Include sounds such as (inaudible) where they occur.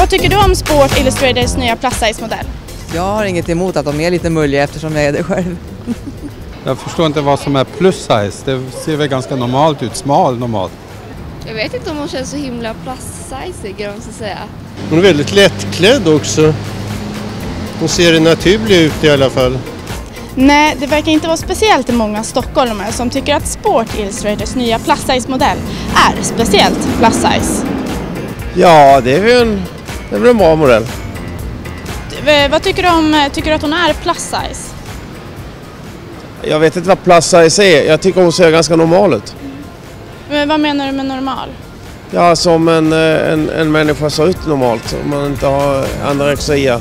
Vad tycker du om Sport Illustrateds nya plus size-modell? Jag har inget emot att de är lite mulliga eftersom jag är det själv. (laughs) Jag förstår inte vad som är plus size. Det ser väl ganska normalt ut, smal normalt. Jag vet inte om hon känns så himla plus-size om man ska säga. Hon är väldigt lättklädd också. Hon ser naturlig ut i alla fall. Nej, det verkar inte vara speciellt många stockholmare som tycker att Sport Illustrators nya plus size-modell är speciellt plus size. Ja, det är väl en, det är väl en bra modell. V- Vad tycker du om, tycker du att hon är plus size? Jag vet inte vad plus size är. Jag tycker hon ser ganska normal ut. Men Vad menar du med normal? Ja, som en, eh, en, en människa ser ut normalt. Om man inte har anorexia.